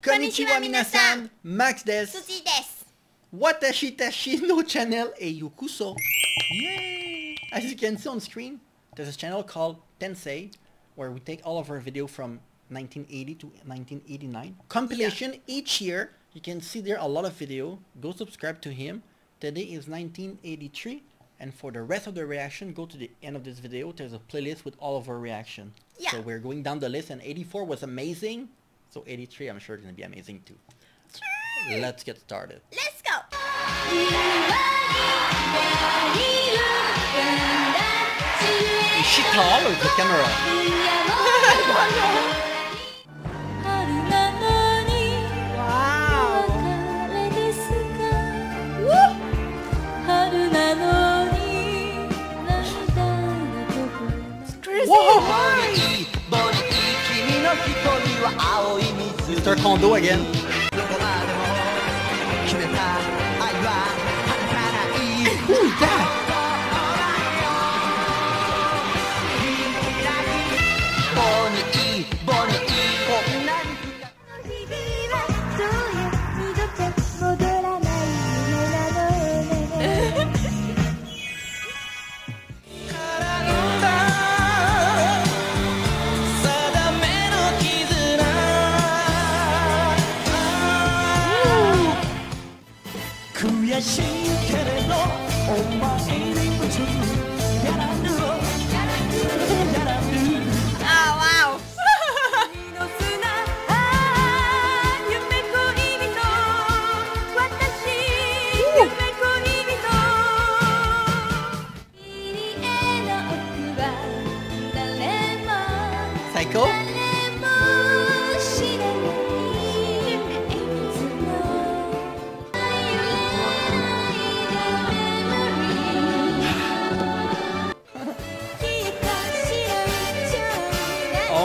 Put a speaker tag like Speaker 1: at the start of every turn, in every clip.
Speaker 1: Konnichiwa minasan, Max des.
Speaker 2: 辻です。
Speaker 1: Watashi tashi no channel e yukuso. Yay! As you can see on screen, there's a channel called Tensei, where we take all of our video from 1980 to 1989. Compilation each year. You can see there a lot of video. Go subscribe to him. Today is 1983. And for the rest of the reaction, go to the end of this video. There's a playlist with all of our reaction.
Speaker 2: Yeah.
Speaker 1: So we're going down the list and 84 was amazing. So 83 I'm sure it's going to be amazing too. Let's get started.
Speaker 2: Let's go!
Speaker 1: Is she tall or is the camera? Whoa! Mr. Kondo again. Who's that?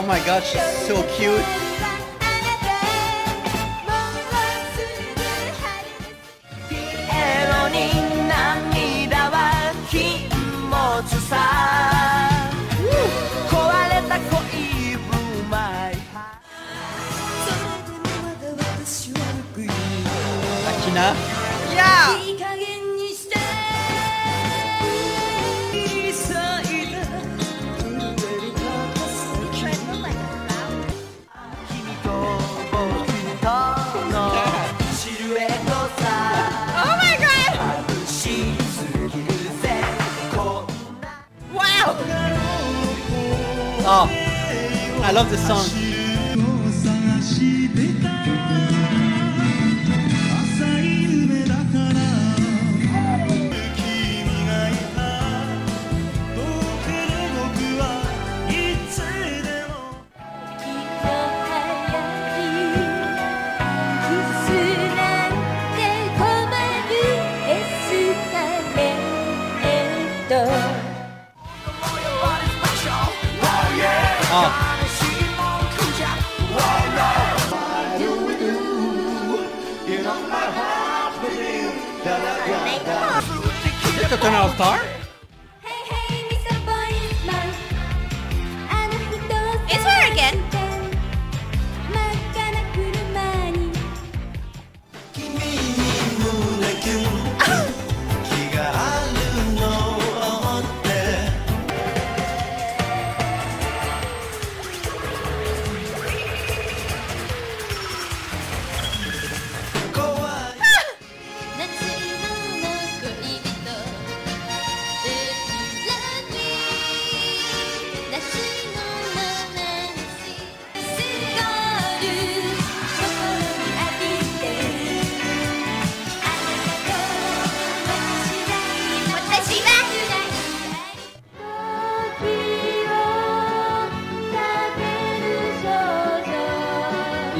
Speaker 1: My god, she's so cute. Love this song. Turn star?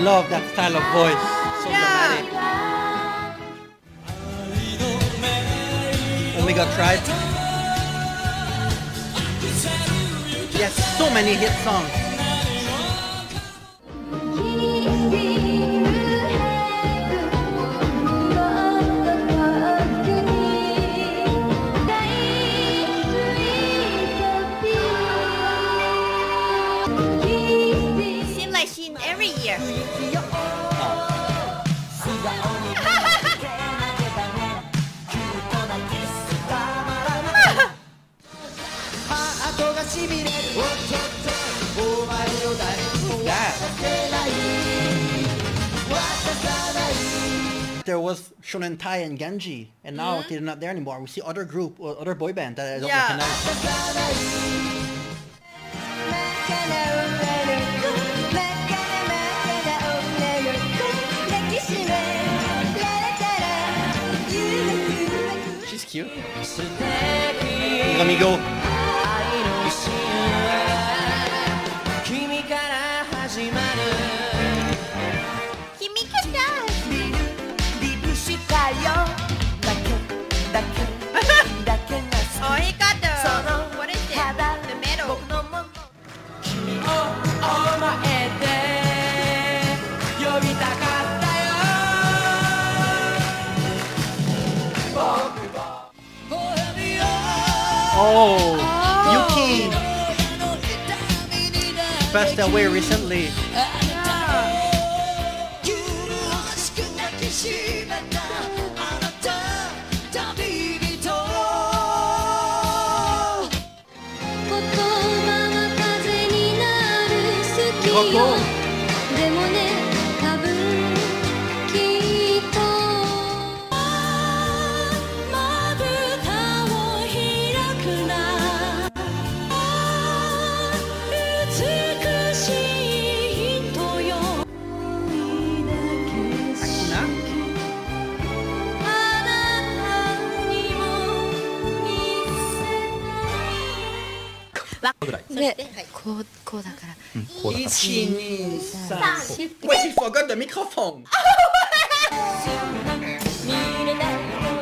Speaker 1: Love that style of voice. So
Speaker 2: Yeah.
Speaker 1: dramatic. Omega Tribe. Yes, so many hit songs. there was Shonentai and Genji, and now
Speaker 2: mm-hmm.
Speaker 1: they're not there anymore. We see other group, or other boy band that I don't
Speaker 2: yeah.
Speaker 1: recognize. She's cute. Let me go
Speaker 2: Oh,
Speaker 3: Yuki
Speaker 1: oh. passed away recently.
Speaker 4: Coco. ぐらい。で、
Speaker 1: こ
Speaker 4: う、
Speaker 1: こ
Speaker 4: うだから。う
Speaker 2: ん、
Speaker 4: こうだから。
Speaker 1: 一、二、三。Wait for God the microphone.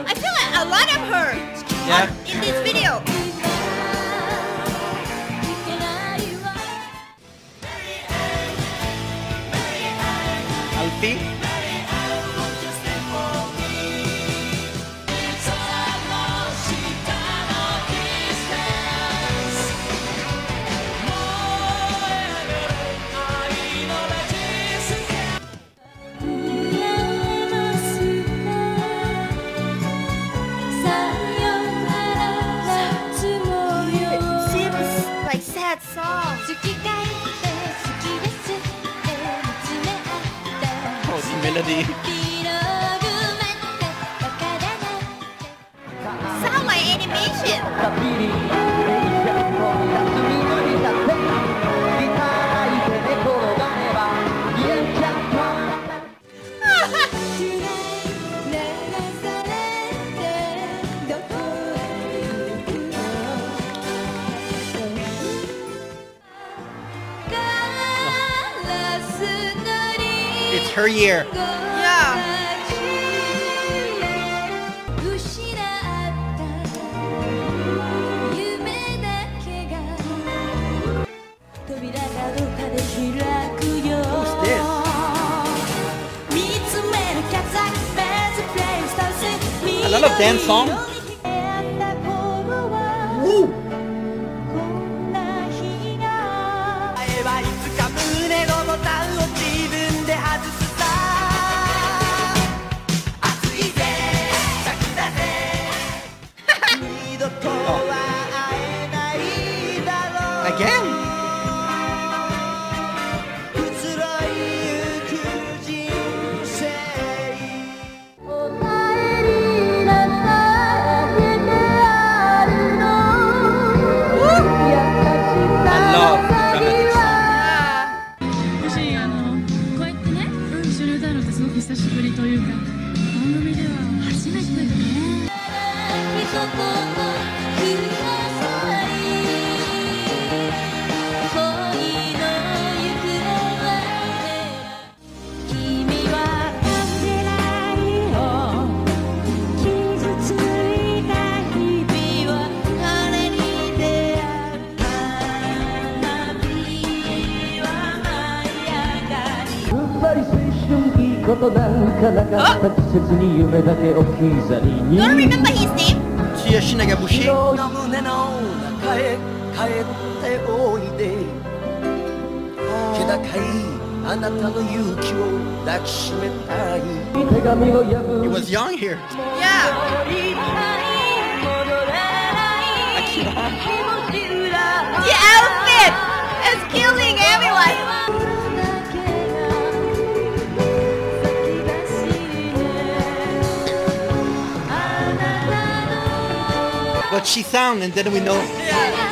Speaker 2: I feel like a lot of her.
Speaker 1: Yeah.
Speaker 2: In this video.
Speaker 1: It's her year. dance song?
Speaker 2: Don't remember his name?
Speaker 1: Tsuyoshi
Speaker 5: Nagabuchi? Oh.
Speaker 1: He was young here.
Speaker 2: Yeah. The outfit is killing everyone.
Speaker 1: what she sound, and then we know.
Speaker 4: Yeah.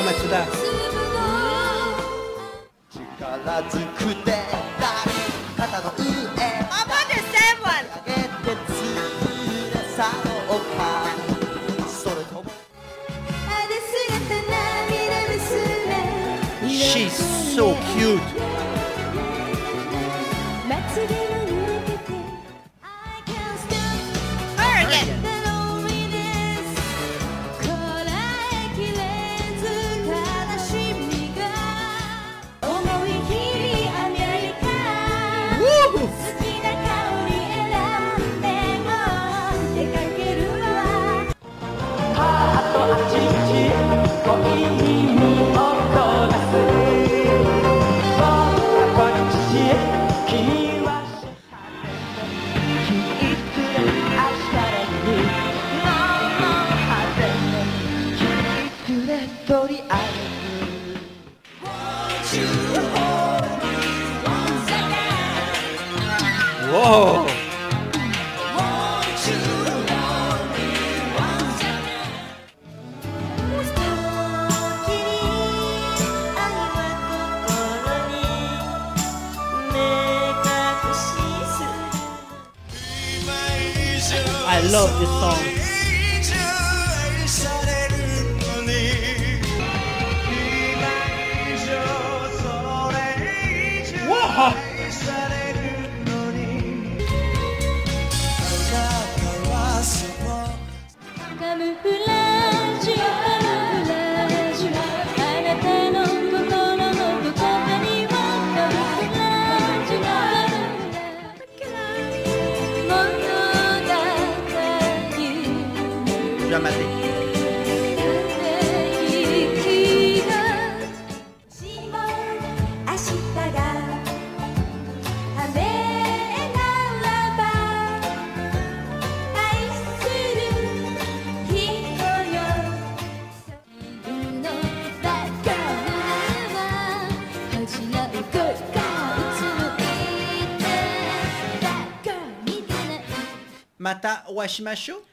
Speaker 4: 小松だ力ずくでだ肩の
Speaker 3: 上あまでセブン上げてつらさをかそれともあれ姿涙娘 She's so cute まつげ
Speaker 1: love this song.
Speaker 2: またお会いしましょう。